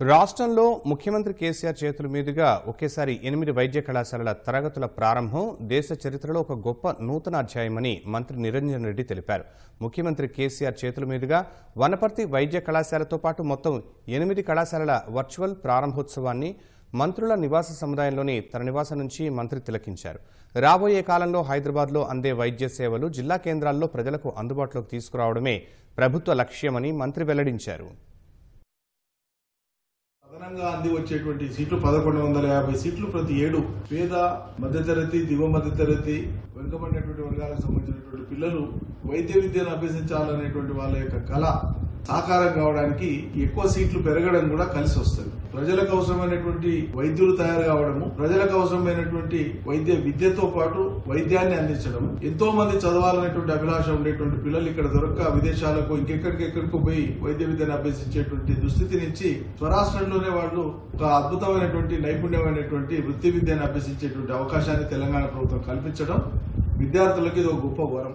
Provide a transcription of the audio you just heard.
రాష్ట్రంలో ముఖ్యమంత్రి కేసీఆర్ చేతుల మీదుగా ఒకేసారి ఎనిమిది వైద్య కళాశాలల తరగతుల ప్రారంభం దేశ చరిత్రలో ఒక గొప్ప నూతన అధ్యాయమని మంత్రి నిరంజన్ రెడ్డి తెలిపారు. ముఖ్యమంత్రి కేసీఆర్ చేతుల మీదుగా వనపర్తి వైద్య కళాశాలతో పాటు మొత్తం ఎనిమిది కళాశాలల వర్చువల్ ప్రారంభోత్సవాన్ని మంత్రుల నివాస సముదాయంలోని తన నివాసం నుంచి మంత్రి తిలకించారు. రాబోయే కాలంలో హైదరాబాద్లో అందే వైద్య సేవలు జిల్లా కేంద్రాల్లో ప్రజలకు అందుబాటులోకి తీసుకురావడమే ప్రభుత్వ లక్ష్యమని మంత్రి వెల్లడించారు. అదనంగా అంది వచ్చేటువంటి సీట్లు పదకొండు వందల యాభై సీట్లు ప్రతి ఏడు పేద మధ్యతరగతి దిగువ మధ్యతరగతి వెనుకబడినటువంటి వర్గాలకు సంబంధించినటువంటి పిల్లలు వైద్య విద్యను అభ్యసించాలనేటువంటి వాళ్ళ యొక్క కళ సాకారం కావడానికి ఎక్కువ సీట్లు పెరగడం కూడా కలిసి వస్తుంది. ప్రజలకు అవసరమైనటువంటి వైద్యులు తయారు కావడము ప్రజలకు అవసరమైనటువంటి వైద్య విద్యతో పాటు వైద్యాన్ని అందించడం ఎంతో మంది చదవాలనేటువంటి అభిలాష ఉండేటువంటి పిల్లలు ఇక్కడ దొరక్క విదేశాలకు ఇంకెక్కడికెక్కడికో పోయి వైద్య విద్యను అభ్యసించేటువంటి దుస్థితి నుంచి స్వరాష్ట్రంలోనే వాళ్ళు ఒక అద్భుతమైనటువంటి నైపుణ్యమైనటువంటి వృత్తి విద్యను అభ్యసించేటువంటి అవకాశాన్ని తెలంగాణ ప్రభుత్వం కల్పించడం విద్యార్థులకు ఇది ఒక గొప్ప వరం.